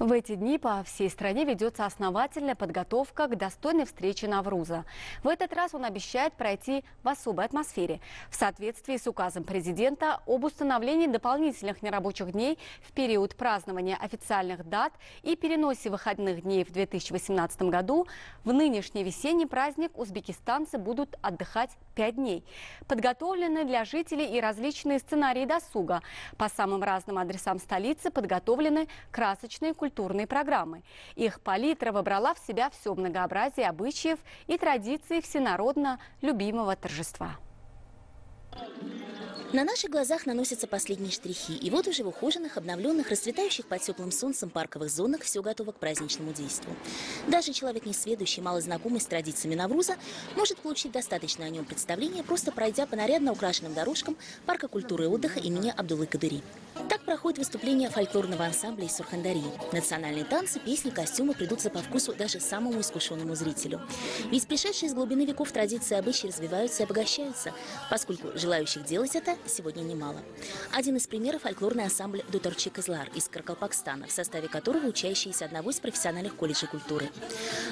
В эти дни по всей стране ведется основательная подготовка к достойной встрече Навруза. В этот раз он обещает пройти в особой атмосфере, в соответствии с указом президента об установлении дополнительных нерабочих дней в период празднования официальных дат и переносе выходных дней в 2018 году. В нынешний весенний праздник узбекистанцы будут отдыхать 5 дней. Подготовлены для жителей и различные сценарии досуга. По самым разным адресам столицы подготовлены красочные культурные программы. Их палитра выбрала в себя все многообразие обычаев и традиций всенародно любимого торжества. На наших глазах наносятся последние штрихи, и вот уже в ухоженных, обновленных, расцветающих под теплым солнцем парковых зонах все готово к праздничному действию. Даже человек несведущий, мало знакомый с традициями Навруза, может получить достаточно о нем представление, просто пройдя по нарядно украшенным дорожкам парка культуры и отдыха имени Абдулы Кадыри. Так проходит выступление фольклорного ансамбля из Сурхандарии. Национальные танцы, песни, костюмы придутся по вкусу даже самому искушенному зрителю. Ведь пришедшие из глубины веков традиции обычаи развиваются и обогащаются, поскольку желающих делать это сегодня немало. Один из примеров – фольклорный ансамбль «Дуторчик Излар» из Каркалпакстана, в составе которого учащиеся одного из профессиональных колледжей культуры.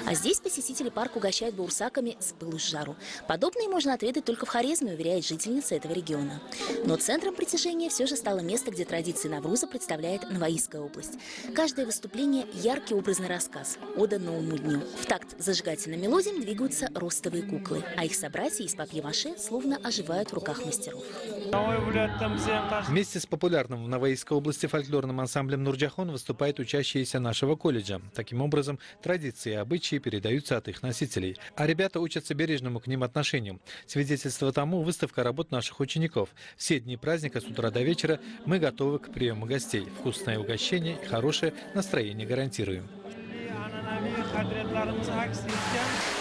А здесь посетители парка угощают баурсаками с пылу с жару. Подобные можно отведать только в Хорезме, уверяет жительница этого региона. Но центром притяжения все же стало место, где традиции Навруза представляет Новоистская область. Каждое выступление – яркий образный рассказ, ода новому дню. В такт зажигательным мелодиям двигаются ростовые куклы, а их собратья из папье-маше словно оживают в руках мастеров. Вместе с популярным в Новоийской области фольклорным ансамблем «Нурджахон» выступают учащиеся нашего колледжа. Таким образом, традиции и обычаи передаются от их носителей. А ребята учатся бережному к ним отношению. Свидетельство тому – выставка работ наших учеников. Все дни праздника с утра до вечера мы готовы к приему гостей. Вкусное угощение и хорошее настроение гарантируем.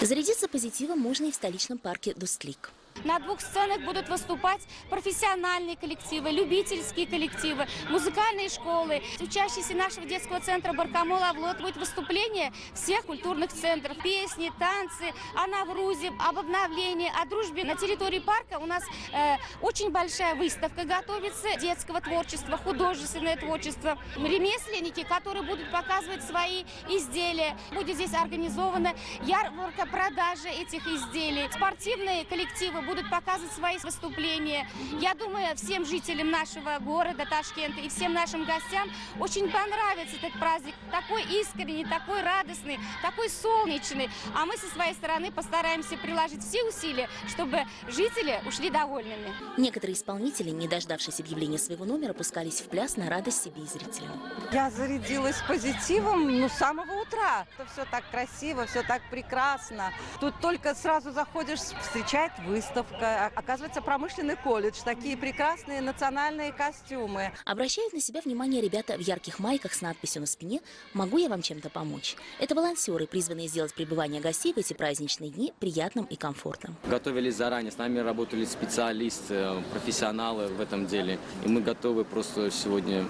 Зарядиться позитивом можно и в столичном парке «Дустлик». На двух сценах будут выступать профессиональные коллективы, любительские коллективы, музыкальные школы. Учащиеся нашего детского центра Баркамол Авлот будет выступление всех культурных центров. Песни, танцы, о Наврузе, об обновлении, о дружбе. На территории парка у нас э, очень большая выставка готовится детского творчества, художественное творчество. Ремесленники, которые будут показывать свои изделия. Будет здесь организована ярмарка продажи этих изделий. Спортивные коллективы будут показывать свои выступления. Я думаю, всем жителям нашего города Ташкента и всем нашим гостям очень понравится этот праздник. Такой искренний, такой радостный, такой солнечный. А мы со своей стороны постараемся приложить все усилия, чтобы жители ушли довольными. Некоторые исполнители, не дождавшись объявления своего номера, пускались в пляс на радость себе и зрителям. Я зарядилась позитивом ну, с самого утра. Это все так красиво, все так прекрасно. Тут только сразу заходишь, встречает выставка. Оказывается, промышленный колледж. Такие прекрасные национальные костюмы. Обращают на себя внимание ребята в ярких майках с надписью на спине «Могу я вам чем-то помочь?». Это волонтеры, призванные сделать пребывание гостей в эти праздничные дни приятным и комфортным. Готовились заранее, с нами работали специалисты, профессионалы в этом деле. И мы готовы просто сегодня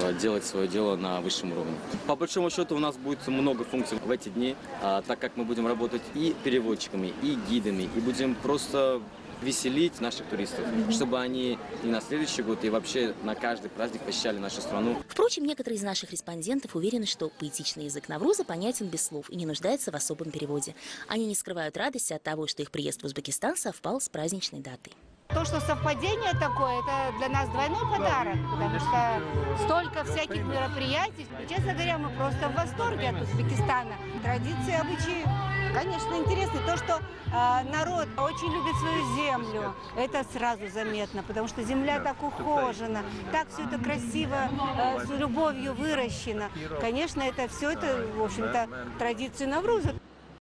э, делать свое дело на высшем уровне. По большому счету у нас будет много функций в эти дни, а, так как мы будем работать и переводчиками, и гидами, и будем просто веселить наших туристов, чтобы они и на следующий год, и вообще на каждый праздник посещали нашу страну. Впрочем, некоторые из наших респондентов уверены, что поэтичный язык Навруза понятен без слов и не нуждается в особом переводе. Они не скрывают радости от того, что их приезд в Узбекистан совпал с праздничной датой. То, что совпадение такое, это для нас двойной подарок, потому что столько всяких мероприятий. Честно говоря, мы просто в восторге от Узбекистана. Традиции, обычаи, конечно, интересны. То, что э, народ очень любит свою землю, это сразу заметно, потому что земля так ухожена, так все это красиво, э, с любовью выращено. Конечно, это все это, в общем-то, традиции Навруза.